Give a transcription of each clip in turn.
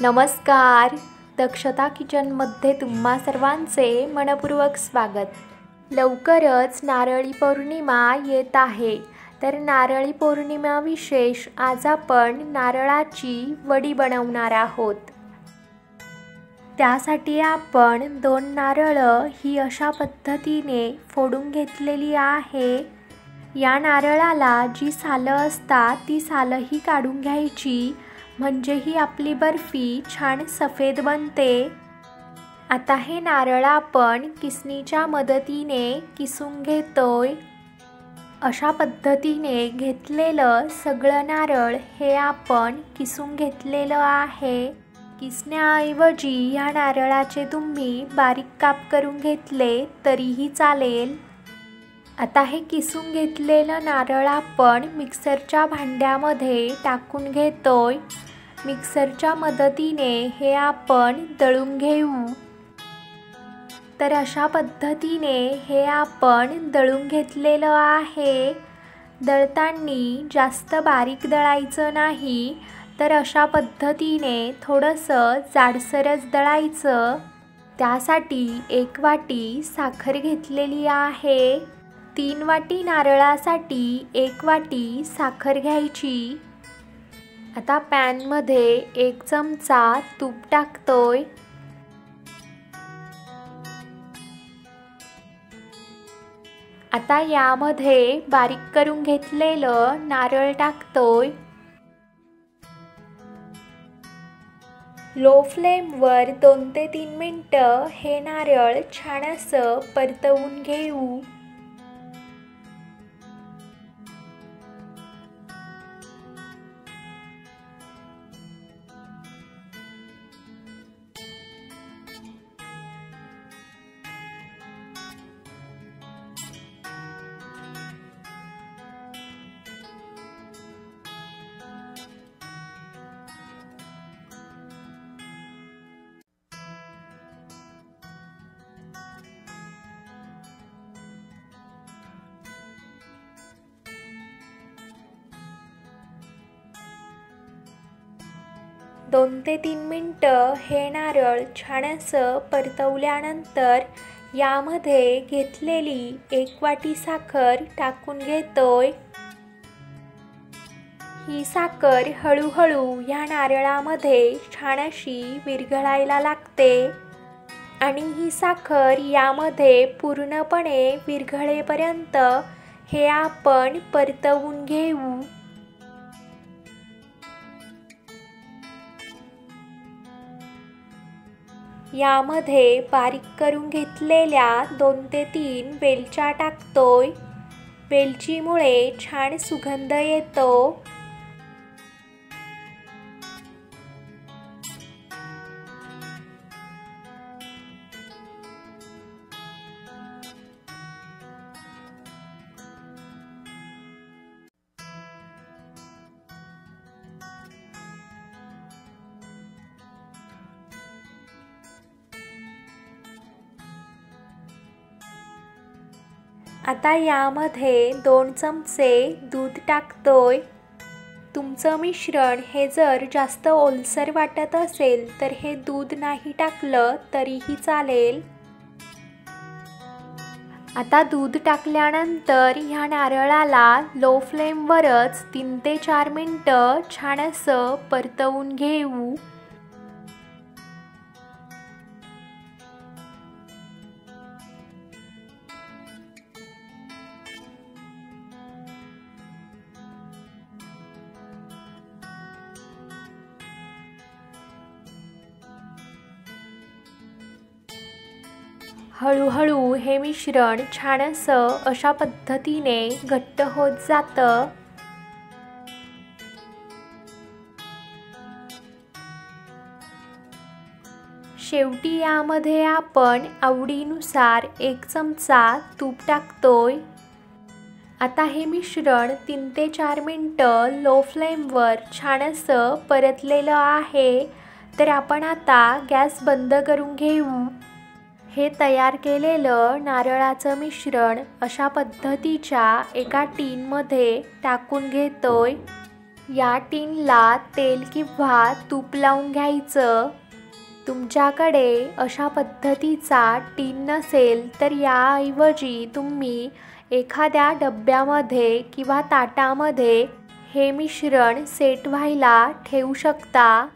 नमस्कार. दक्षता किचनमध्ये तुम्हा सर्वांचे मनपूर्वक स्वागत. लवकरच नारळी पौर्णिमा येत आहे. तर नारळी पौर्णिमा विशेष आज आपण नारळाची वडी बनवणार आहोत. त्यासाठी आपण दोन नारळं ही अशा पद्धतीने फोडून घेतलेली आहे. या नारळाला जी सालं असतात ती सालंही काढून घ्यायची. म्हणजे ही आपली बर्फी छान सफेद बनते. आता हे नारळ आपण किसणीच्या मदतीने किसून घेतोय. अशा पद्धतीने घेतलेलं सगळं नारळ हे आपण किसून घेतलेलं आहे. किसण्याऐवजी या नारळाचे तुम्ही बारीक काप करून घेतले तरीही चालेल. आता हे किसून घेतलेलं नारळ आपण मिक्सरच्या भांड्यामध्ये टाकून घेतोय. मिक्सरच्या मदतीने हे आपण दळून घेऊ. तर अशा पद्धतीने हे आपण दळून घेतलेलं आहे. दळताना जास्त बारीक दळायचं नाही तर अशा पद्धतीने थोडंसं जाडसरच दळायचं. त्यासाठी एक वाटी साखर घेतलेली आहे. तीन वाटी नारळासाठी एक वाटी साखर घ्यायची. आता पॅनमध्ये एक चमचा तूप टाकतोय. आता यामध्ये बारीक करून घेतलेलं नारळ टाकतोय. लो फ्लेमवर दोन ते तीन मिनटं हे नारळ छान असं परतवून घेऊ. दोन ते तीन मिनटं हे नारळ छान असं परतवल्यानंतर यामध्ये घेतलेली एक वाटी साखर टाकून घेतोय. ही साखर हळूहळू ह्या नारळामध्ये छान अशी विरघळायला लागते आणि ही साखर यामध्ये पूर्णपणे विरघळेपर्यंत हे आपण परतवून घेऊ. यामध्ये बारीक करून घेतलेल्या दोन ते तीन वेलच्या टाकतोय. वेलचीमुळे छान सुगंध येतो. आता यामध्ये दोन चमचे दूध टाकतोय. तुमचं मिश्रण हे जर जास्त ओलसर वाटत असेल तर हे दूध नाही टाकलं तरीही चालेल. आता दूध टाकल्यानंतर ह्या नारळाला लो फ्लेमवरच तीन ते चार मिनटं छान असं परतवून घेऊ. हळूहळू हे मिश्रण छानसं अशा पद्धतीने घट्ट होत जातं. शेवटी यामध्ये आपण आवडीनुसार एक चमचा तूप टाकतोय. आता हे मिश्रण तीन ते चार मिनटं लो फ्लेमवर छान असं परतलेलं आहे. तर आपण आता गॅस बंद करून घेऊ. हे तयार केलेलं नारळाचं मिश्रण अशा पद्धतीच्या एका टीनमध्ये टाकून घेतोय. या टीनला तेल किंवा तूप लावून घ्यायचं. तुमच्याकडे अशा पद्धतीचा टीन नसेल तर याऐवजी तुम्ही एखाद्या डब्यामध्ये किंवा ताटामध्ये हे मिश्रण सेट व्हायला ठेवू शकता.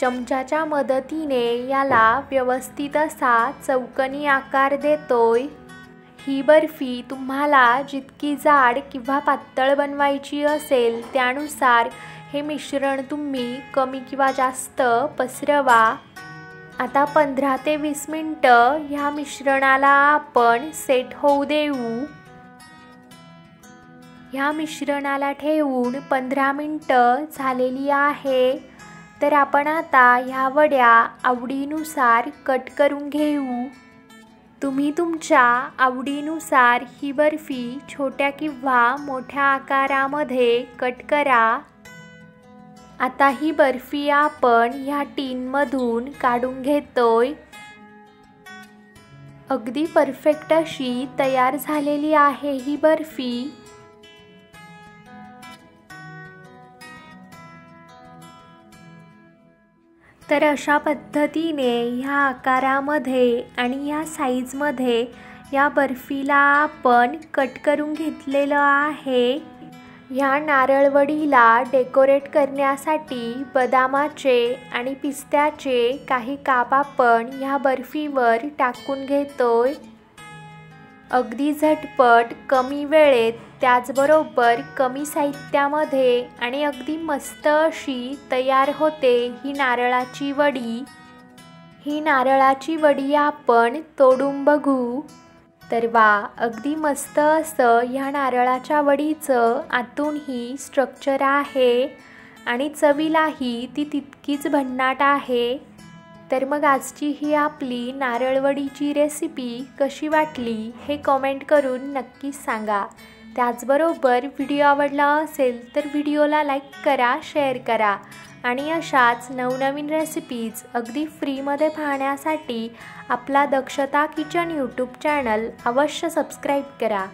चमच्याच्या मदतीने याला व्यवस्थित असा चौकनी आकार देतोय. ही बर्फी तुम्हाला जितकी जाड किंवा पातळ बनवायची असेल त्यानुसार हे मिश्रण तुम्ही कमी किंवा जास्त पसरवा. आता पंधरा ते वीस मिनटं ह्या मिश्रणाला आपण सेट होऊ देऊ. ह्या मिश्रणाला ठेवून पंधरा मिनटं झालेली आहे. तर आपण आता ह्या वड्या आवडीनुसार कट करून घेऊ. तुम्ही तुमच्या आवडीनुसार ही बर्फी छोट्या किंवा मोठ्या आकारामध्ये कट करा. आता ही बर्फी आपण ह्या टीनमधून काढून घेतोय. अगदी परफेक्ट अशी तयार झालेली आहे ही बर्फी. तर अशा पद्धतीने ह्या आकारामध्ये आणि ह्या साईजमध्ये या बर्फीला आपण कट करून घेतलेलं आहे. ह्या नारळवडीला डेकोरेट करण्यासाठी बदामाचे आणि पिस्त्याचे काही काप आपण ह्या बर्फीवर टाकून घेतोय. अगदी झटपट कमी वेळेत त्याचबरोबर कमी साहित्यामध्ये आणि अगदी मस्त अशी तयार होते ही नारळाची वडी. ही नारळाची वडी आपण तोडून बघू. तर वा अगदी मस्त असं ह्या नारळाच्या वडीचं आतूनही स्ट्रक्चर आहे आणि चवीलाही ती तितकीच भन्नाट आहे. तर मग आजची ही आपली नारळवडीची रेसिपी कशी वाटली हे कॉमेंट करून नक्कीच सांगा. त्याचबरोबर व्हिडिओ आवडला असेल तर व्हिडिओला लाईक करा शेअर करा. आणि अशाच नवनवीन रेसिपीज अगदी फ्रीमध्ये पाहण्यासाठी आपला दक्षता किचन यूट्यूब चॅनल अवश्य सबस्क्राईब करा.